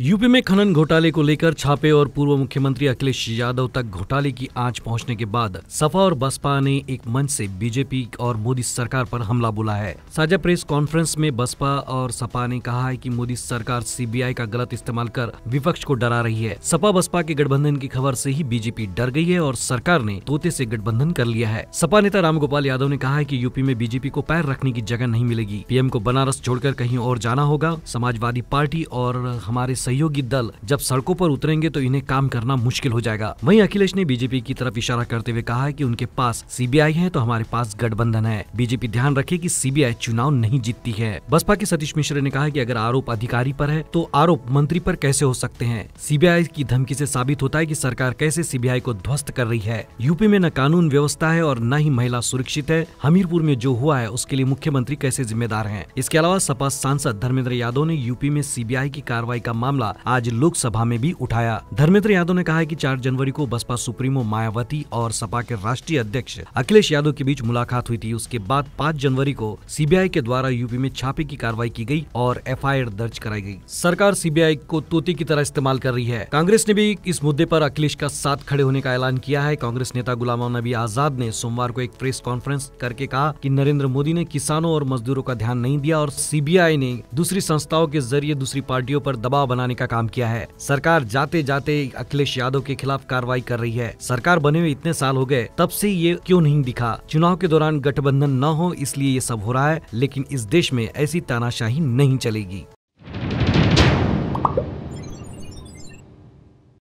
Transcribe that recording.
UP में खनन घोटाले को लेकर छापे और पूर्व मुख्यमंत्री अखिलेश यादव तक घोटाले की आँच पहुँचने के बाद सपा और बसपा ने एक मंच से बीजेपी और मोदी सरकार पर हमला बोला है। साझा प्रेस कॉन्फ्रेंस में बसपा और सपा ने कहा है कि मोदी सरकार सीबीआई का गलत इस्तेमाल कर विपक्ष को डरा रही है। सपा बसपा के गठबंधन की खबर से ही बीजेपी डर गई है और सरकार ने तोते से गठबंधन कर लिया है। सपा नेता रामगोपाल यादव ने कहा है कि यूपी में बीजेपी को पैर रखने की जगह नहीं मिलेगी। पीएम को बनारस छोड़कर कहीं और जाना होगा। समाजवादी पार्टी और हमारे सहयोगी दल जब सड़कों पर उतरेंगे तो इन्हें काम करना मुश्किल हो जाएगा। वहीं अखिलेश ने बीजेपी की तरफ़ इशारा करते हुए कहा है कि उनके पास सीबीआई है तो हमारे पास गठबंधन है। बीजेपी ध्यान रखे कि सीबीआई चुनाव नहीं जीतती है। बसपा के सतीश मिश्र ने कहा कि अगर आरोप अधिकारी पर है तो आरोप मंत्री पर कैसे हो सकते हैं? सीबीआई की धमकी से साबित होता है कि सरकार कैसे सीबीआई को ध्वस्त कर रही है। यूपी में न कानून व्यवस्था है और न ही महिला सुरक्षित है। हमीरपुर में जो हुआ है उसके लिए मुख्यमंत्री कैसे जिम्मेदार है? इसके अलावा सपा सांसद धर्मेंद्र यादव ने यूपी में सीबीआई की कार्रवाई का मामला आज लोकसभा में भी उठाया। धर्मेंद्र यादव ने कहा कि 4 जनवरी को बसपा सुप्रीमो मायावती और सपा के राष्ट्रीय अध्यक्ष अखिलेश यादव के बीच मुलाकात हुई थी। उसके बाद 5 जनवरी को सीबीआई के द्वारा यूपी में छापे की कार्रवाई की गई और एफआईआर दर्ज कराई गई। सरकार सीबीआई को तोती की तरह इस्तेमाल कर रही है। कांग्रेस ने भी इस मुद्दे पर अखिलेश का साथ खड़े होने का ऐलान किया है। कांग्रेस नेता गुलाम नबी आज़ाद ने सोमवार को एक प्रेस कॉन्फ्रेंस करके कहा कि नरेंद्र मोदी ने किसानों और मजदूरों का ध्यान नहीं दिया और सीबीआई ने दूसरी संस्थाओं के ज़रिए दूसरी पार्टियों पर दबाव बनाने का काम किया है। सरकार जाते जाते अखिलेश यादव के खिलाफ कार्रवाई कर रही है। सरकार बने हुए इतने साल हो गए, तब से ये क्यों नहीं दिखा? चुनाव के दौरान गठबंधन न हो, इसलिए ये सब हो रहा है, लेकिन इस देश में ऐसी तानाशाही नहीं चलेगी।